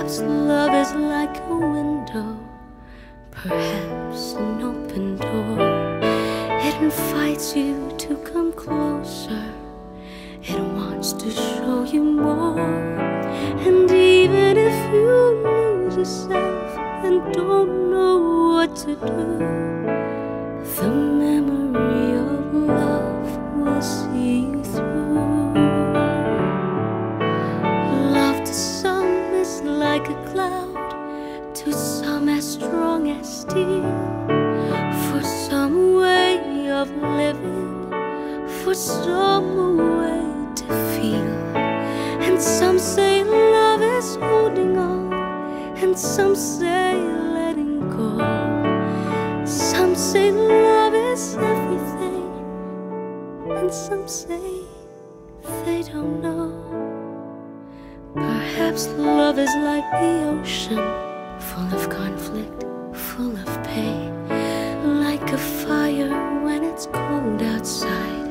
Perhaps love is like a window, perhaps an open door. It invites you to come closer, it wants to show you more. And even if you lose yourself and don't know what to do, the memory of love will see you to some as strong as steel. For some way of living, for some way to feel. And some say love is holding on, and some say letting go. Some say love is everything, and some say they don't know. Perhaps love is like the ocean, full of conflict, full of pain. Like a fire when it's cold outside,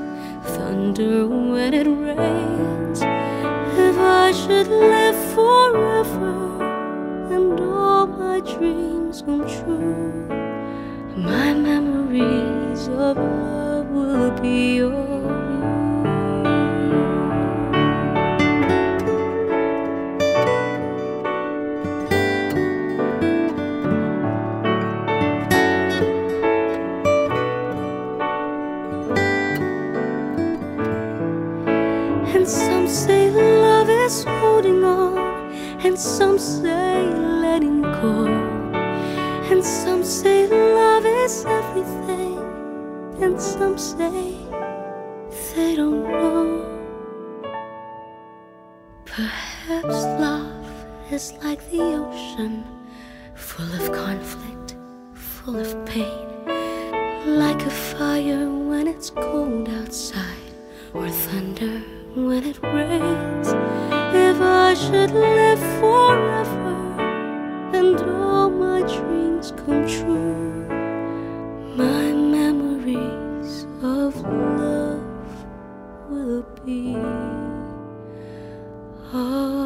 thunder when it rains. If I should live forever and all my dreams come true, my memories of love will be of And some say love is holding on, and some say letting go. And some say love is everything, and some say they don't know. Perhaps love is like the ocean, full of conflict, full of pain. Like a fire when it's cold outside, or thunder when it rains. If I should live forever And all my dreams come true My memories of love will be all